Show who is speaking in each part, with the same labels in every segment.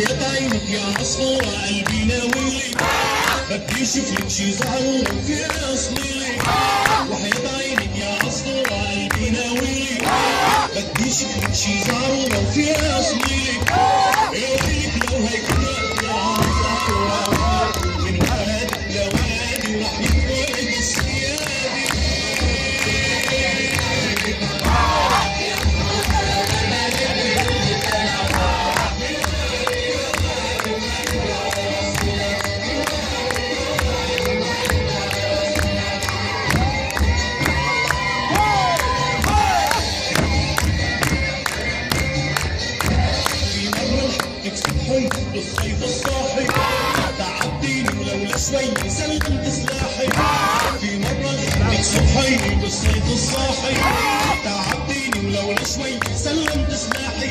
Speaker 1: وحياة عينك يا عصفورة قلبي ناويلي بدي أشوف لك شي زهرة وفي اصليلي وحياة عينك يا عصفورة قلبي ناويلي بدي أشوف لك شي زهرة وفي اصليلي ويلك لو هيكون يا عصفورة من وادي لوادي وراح بالصيف الصاحي تعبتيني ولولا شوي سلمت سلاحي في مرة لحقتك صبحي بالصيف الصاحي تعبتيني ولولا شوي سلمت سلاحي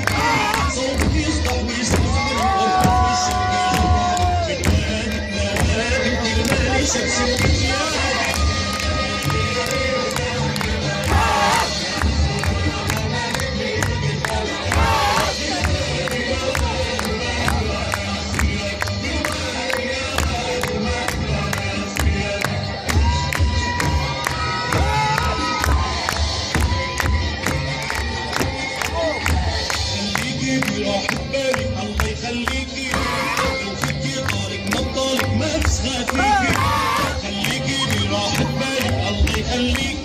Speaker 1: يا حبالي الله يخليكي لو خدتي طارق ما طالق ما تسخافيكي خليكي براحة بالك الله يخليكي